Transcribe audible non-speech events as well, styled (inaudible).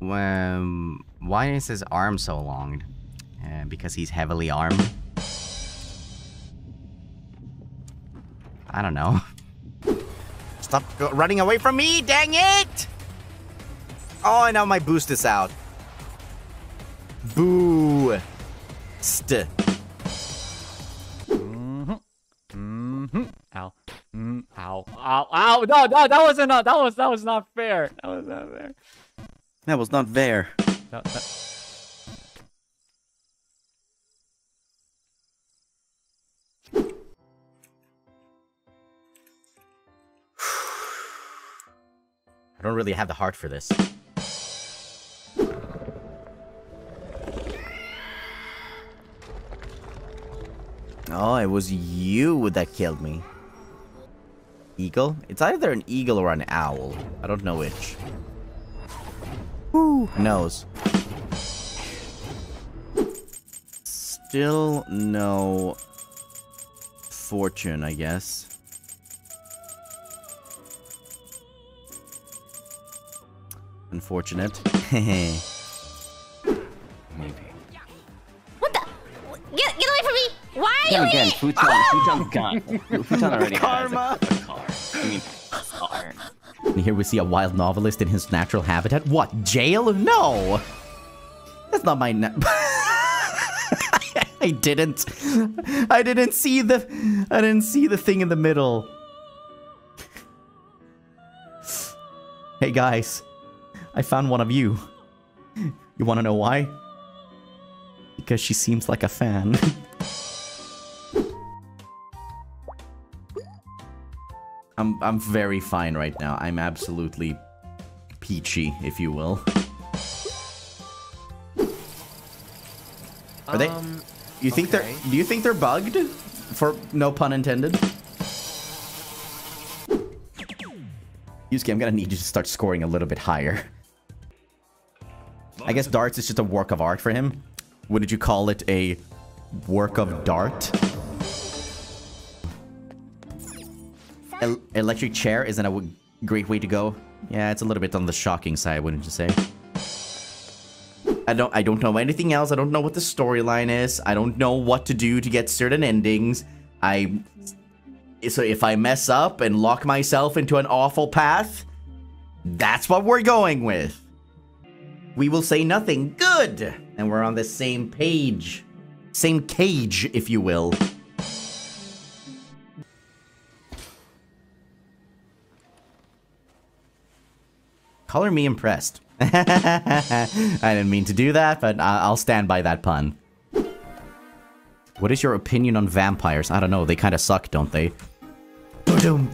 Um, why is his arm so long? Uh, because he's heavily armed? I don't know. (laughs) Stop running away from me, dang it! Oh, and now my boost is out. Boo! St. Mm-hmm. Mm-hmm. Ow. Mm, ow. Ow. Ow. No, no, that wasn't that was that was not fair. That was not fair. That was not there. That, that... (sighs) I don't really have the heart for this. Oh, it was you that killed me. Eagle? It's either an eagle or an owl. I don't know which. Who knows? Still no fortune, I guess. Unfortunate. (laughs) Maybe. What the? Get, get away from me! Why are Then you again, in? Futon, Futon's gone. Futon (laughs) already Karma. has a, a car. I mean, a car. And here we see a wild novelist in his natural habitat. What? Jail? No! That's not my (laughs) I didn't. I didn't see the I didn't see the thing in the middle. Hey guys. I found one of you. You want to know why? Because she seems like a fan. (laughs) I'm I'm very fine right now. I'm absolutely peachy, if you will. Are they? Um, You think okay. they're? Do you think they're bugged? For no pun intended. Yusuke, I'm gonna need you to start scoring a little bit higher. I guess darts is just a work of art for him. Wouldn't you call it a work of dart? El electric chair isn't a great way to go. Yeah, it's a little bit on the shocking side, wouldn't you say? I don't I don't know anything else. I don't know what the storyline is. I don't know what to do to get certain endings. I so if I mess up and lock myself into an awful path, that's what we're going with. We will say nothing good, and we're on the same page. Same cage, if you will. Color me impressed. (laughs) I didn't mean to do that, but I'll stand by that pun. What is your opinion on vampires? I don't know, they kind of suck, don't they? Boom.